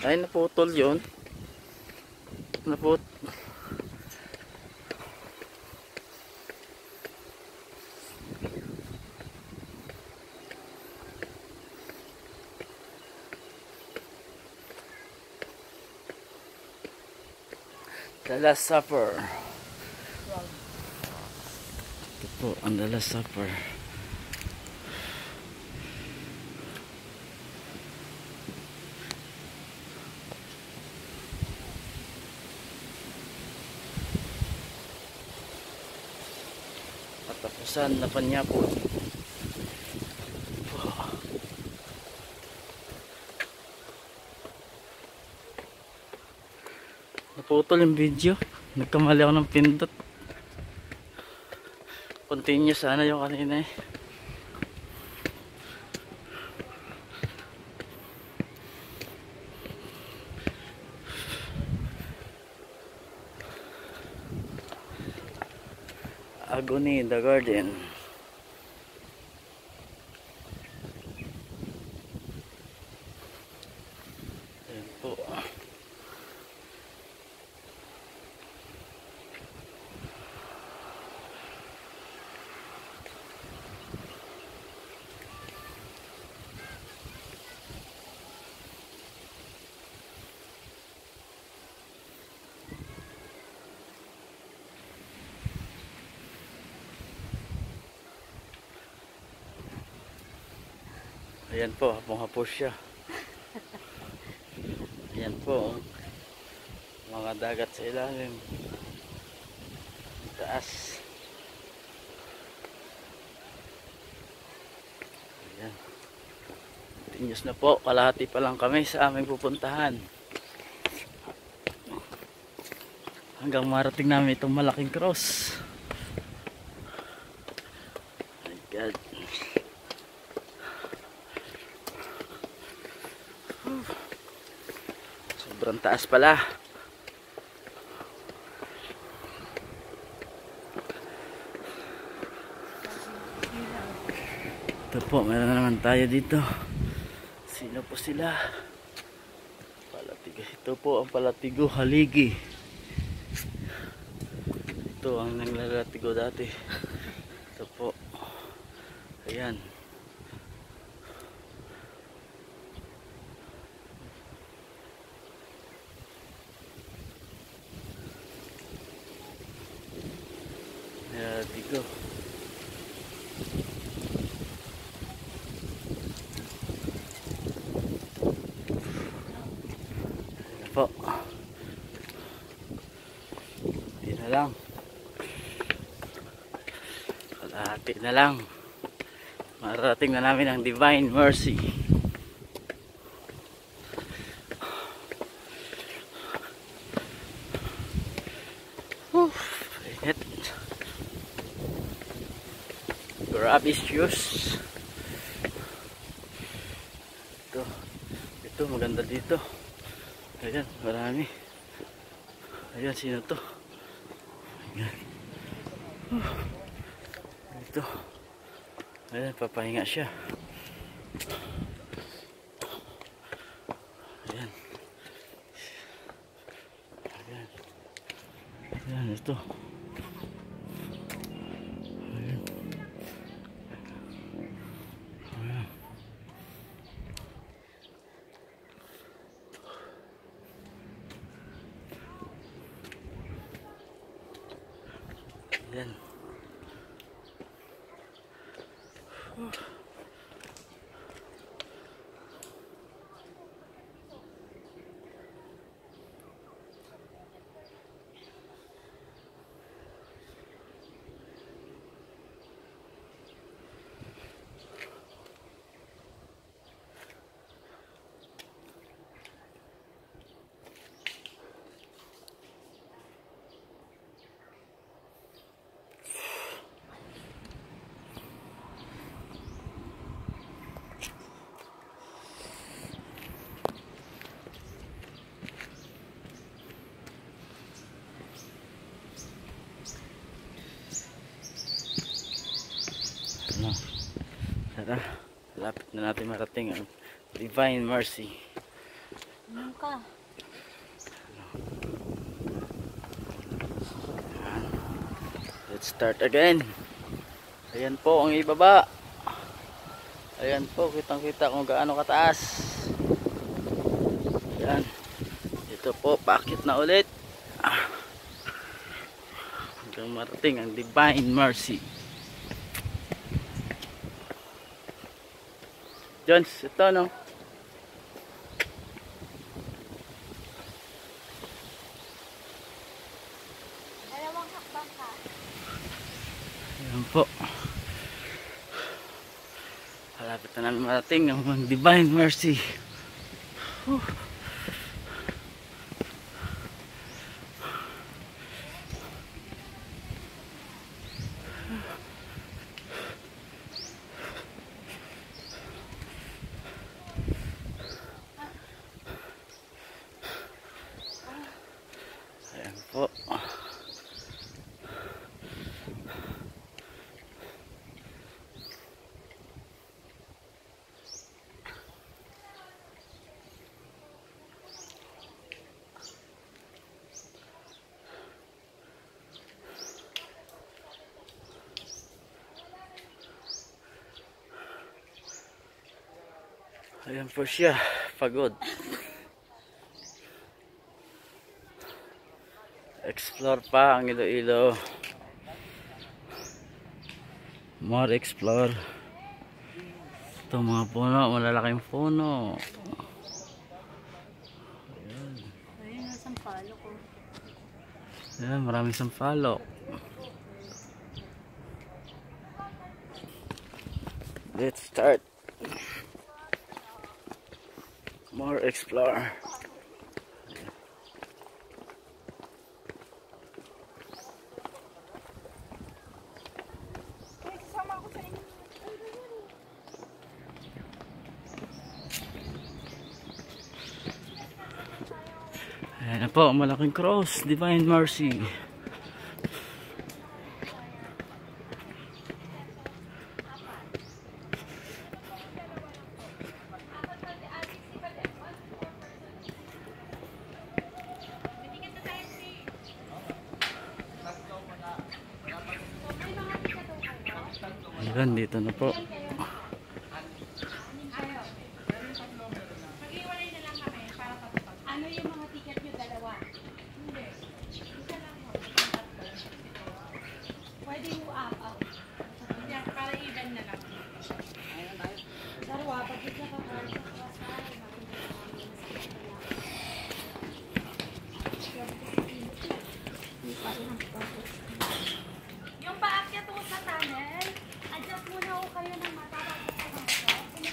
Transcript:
Ay, naputol yun. Naput... The Last Supper. Ito po, ang The Last Supper. Katapusan na pa niya po. Naputol yung video. Nagkamali ako ng pindot. Continue sana yung kanina eh. Agony in the garden. Ayan po, hapong-hapos siya. Ayan po. oh. Mga dagat sa ilalim. Taas. Ayan. Continuous na po. Kalahati pa lang kami sa aming pupuntahan. Hanggang marating namin itong malaking cross. Taas pala. Ito po, meron na naman tayo dito. Sino po sila? Palatigo. Ito po ang palatigo haligi. Ito ang nanglalatigo dati. Ito po. Ayan. Nalatigo. Ayan po. Hindi na lang. Kalahati na lang. Marating na namin ang Divine Mercy. Whew, init. Grabe juice. Ito. Ito maganda dito. Ayan, marami. Ayan, sino to? Ayan. Ito. Ayan, papahinga siya. Ayan. Ayan. Ayan, ito. Ayan. Ano? Tara, lapit na natin marating ang Divine Mercy. Ano ka? Let's start again. Ayan po ang ibaba. Ayan po, kitang kita kung gaano kataas. Ayan. Ito po, pakit na ulit. Ah. Hanggang marating ang Divine Mercy. Jones, ito no? Dalawang hakbang ka. Ayan po. Malapit na namin marating ang Divine Mercy. Whew. Ayan po. Ayan po siya, pagod. Explore pa ang Iloilo. More explore. Ito mga puno, malalaking puno. Ayun, nasang palo ko. Ayan, maraming sampalok. Let's start. More explore. Ayan na po, malaking cross, Divine Mercy. Ayan, dito na po.